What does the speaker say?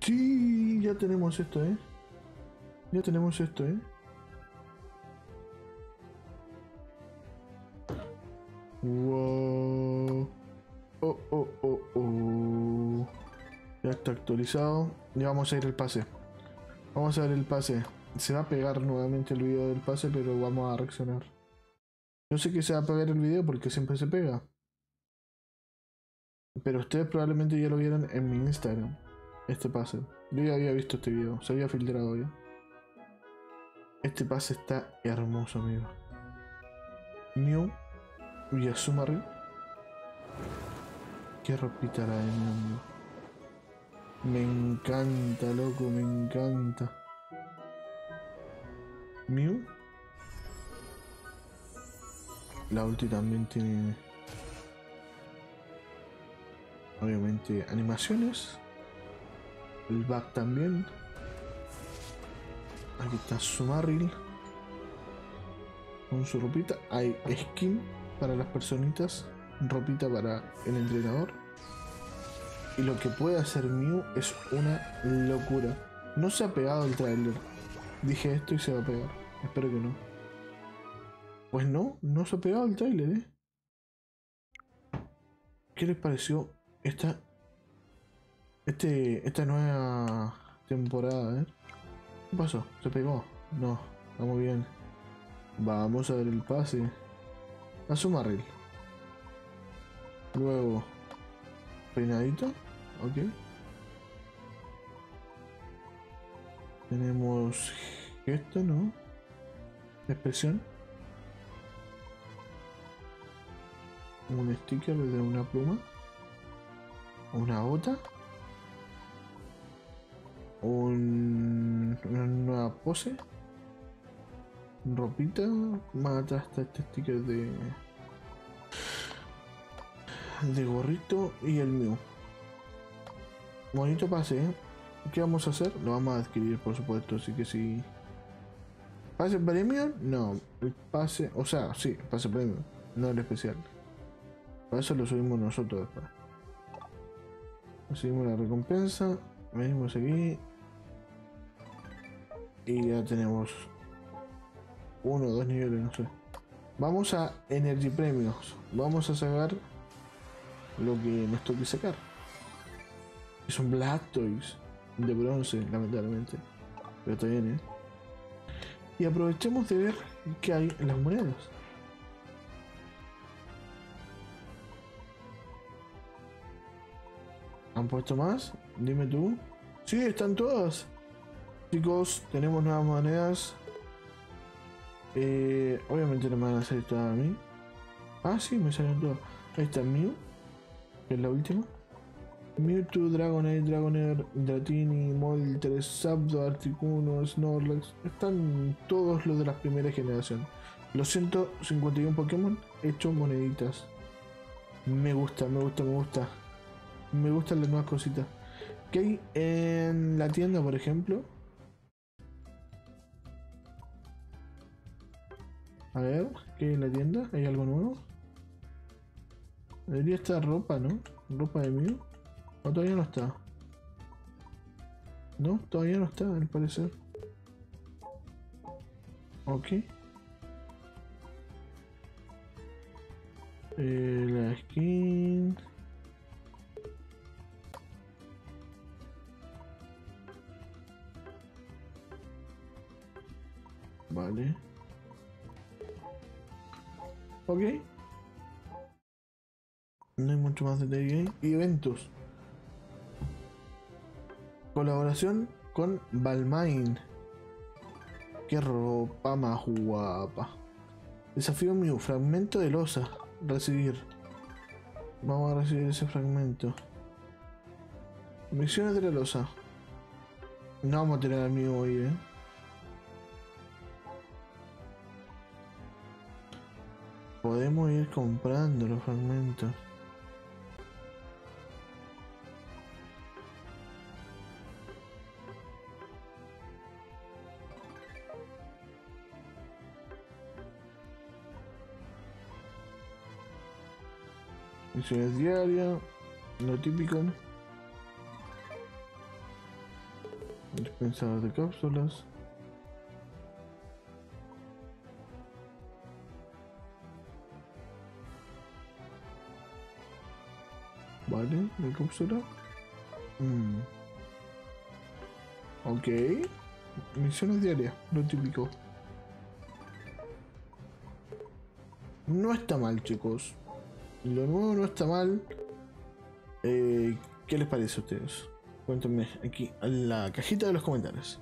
Sí, ya tenemos esto, ¿eh? Ya tenemos esto, ¿eh? Wow. Oh, oh, oh, oh. Ya está actualizado. Ya vamos a ir el pase. Vamos a ver el pase. Se va a pegar nuevamente el video del pase, pero vamos a reaccionar. Yo sé que se va a pegar el video porque siempre se pega. Pero ustedes probablemente ya lo vieron en mi Instagram. Este pase. Yo ya había visto este video. Se había filtrado ya. Este pase está hermoso, amigo. Mew y Azumarill. Qué ropita la de Mew, amigo. Me encanta, loco, me encanta. Mew. La ulti también tiene obviamente animaciones. El back también. Aquí está Sumaril. Con su ropita. Hay skin para las personitas. Ropita para el entrenador. Y lo que puede hacer Mew es una locura. No se ha pegado el trailer. Dije esto y se va a pegar. Espero que no. Pues no, no se ha pegado el trailer, ¿eh? ¿Qué les pareció esta, este, esta nueva temporada? Eh? ¿Qué pasó? ¿Se pegó? No, vamos bien. Vamos a ver el pase. A su marril. Luego, peinadito. Ok. Tenemos esto, ¿no? Expresión. Un sticker de una pluma. Una bota. Un, una nueva pose. Ropita. Mata hasta este sticker de. De gorrito y el mío. Bonito pase, ¿eh? ¿Qué vamos a hacer? Lo vamos a adquirir, por supuesto, así que sí. ¿Pase premium? No, el pase, o sea, sí, pase premium, no el especial. Para eso lo subimos nosotros después. Subimos la recompensa, venimos aquí. Y ya tenemos uno o dos niveles, no sé. Vamos a Energy Premios. Vamos a sacar lo que nos toque sacar. Son Blastoise de bronce, lamentablemente. Pero está bien, ¿eh? Y aprovechemos de ver qué hay en las monedas. ¿Han puesto más? Dime tú. Sí, están todas. Chicos, tenemos nuevas monedas. Eh, obviamente no me van a salir todas a mí. Ah, sí, me salieron todas. Ahí está Mew, que es la última. Mewtwo, Dragonair, Dragonair, Dratini, Moltres, Zapdo, Articuno, Snorlax. Están todos los de la primera generación. Los 151 Pokémon hechos moneditas. Me gusta, me gusta, me gusta. Me gustan las nuevas cositas. ¿Qué hay en la tienda, por ejemplo? A ver, ¿qué en la tienda? ¿Hay algo nuevo? Debería estar ropa, ¿no? Ropa de mío. ¿O todavía no está? No, todavía no está, al parecer. Ok. Eh, la skin. Vale. Ok. No hay mucho más ahí. Y eventos. Colaboración con Balmain. Qué ropa más guapa. Desafío mío, fragmento de losa. Recibir. Vamos a recibir ese fragmento. Misiones de la losa. No vamos a tener al mío hoy, eh. Podemos ir comprando los fragmentos. Misiones diarias, lo típico. Dispensador de cápsulas. Vale, de cápsula. Mm. Ok. Misiones diarias, lo típico. No está mal, chicos. Lo nuevo no está mal. Eh, ¿Qué les parece a ustedes? Cuéntenme aquí en la cajita de los comentarios.